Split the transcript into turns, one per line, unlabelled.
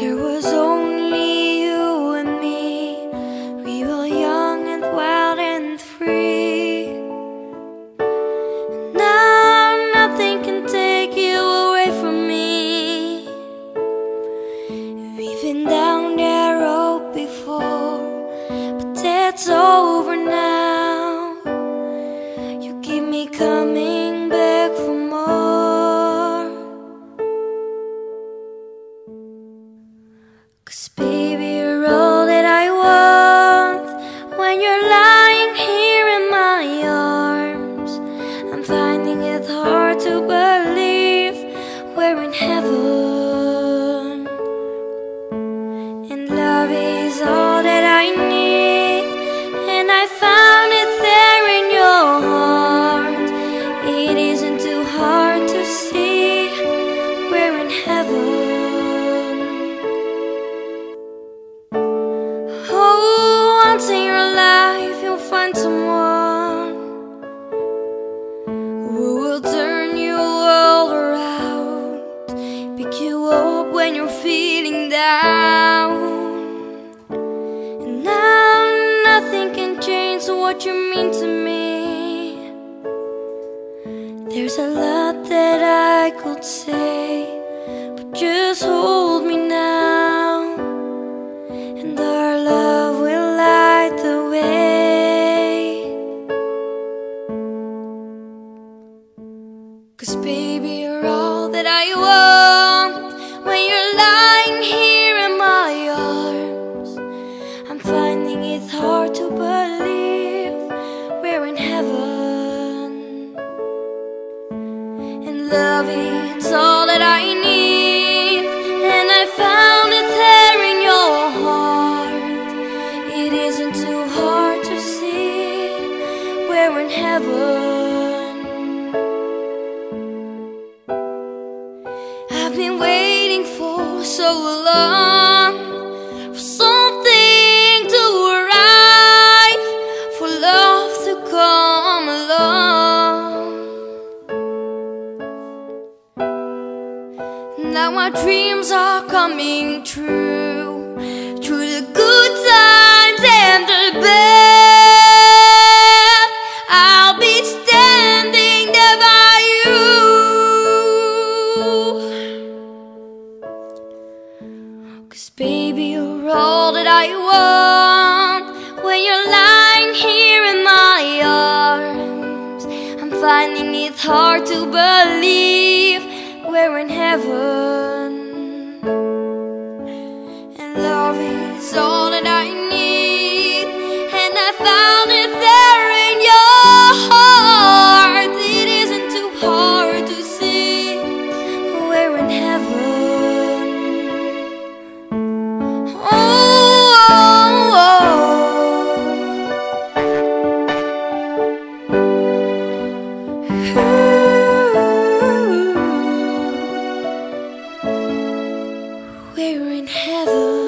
There was only you and me. We were young and wild and free. And now nothing can take you away from me. We've been down that road before, but that's over now. You keep me coming. Cause baby you're all that I want When you're lying here in my arms. I'm finding it hard to believe We're in heaven. And love is all that will turn you all around. Pick you up when you're feeling down. And now nothing can change what you mean to me? There's a lot that I could say But just hold me Cause baby, you're all that I want when you're lying here in my arms. I'm finding it hard to believe we're in heaven. And love it's all that I need. And I found it there in your heart. It isn't too hard to see we're in heaven. Been waiting for so long for something to arrive, for love to come along. Now my dreams are coming true, through the good times and the bad. Baby, you're all that I want. When you're lying here in my arms I'm finding it hard to believe We're in heaven. And love is all that I need we're in heaven.